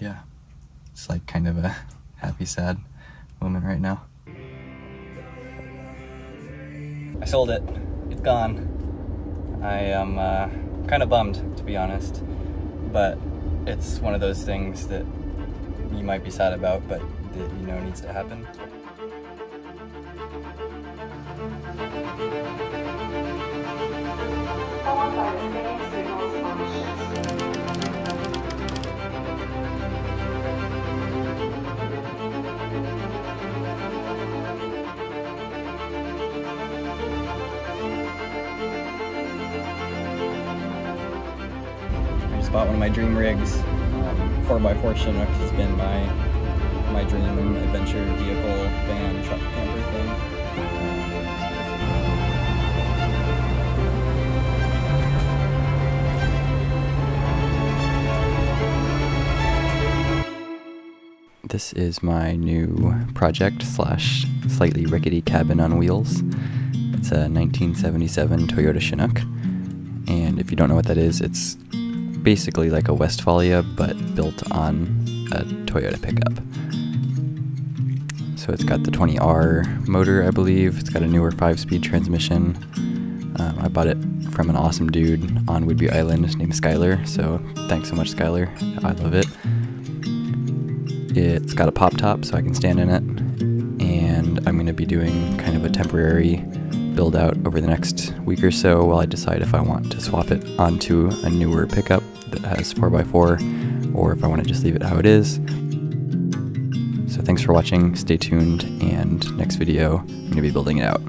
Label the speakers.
Speaker 1: yeah, it's like kind of a happy, sad moment right now. I sold it. It's gone. I am uh, kind of bummed, to be honest, but it's one of those things that you might be sad about, but that you know needs to happen. Bought one of my dream rigs. Um, 4x4 Chinook has been my my dream adventure vehicle, van, truck, camper thing. This is my new project slash slightly rickety cabin on wheels. It's a 1977 Toyota Chinook. And if you don't know what that is, it's basically like a Westfalia but built on a Toyota pickup. So it's got the 20R motor, I believe. It's got a newer 5 speed transmission. Um, I bought it from an awesome dude on Whidbey Island named Skylar. So thanks so much, Skylar. I love it. It's got a pop top so I can stand in it. And I'm going to be doing kind of a temporary build out over the next week or so while I decide if I want to swap it onto a newer pickup that has 4x4 or if I want to just leave it how it is. So thanks for watching, stay tuned, and next video I'm going to be building it out.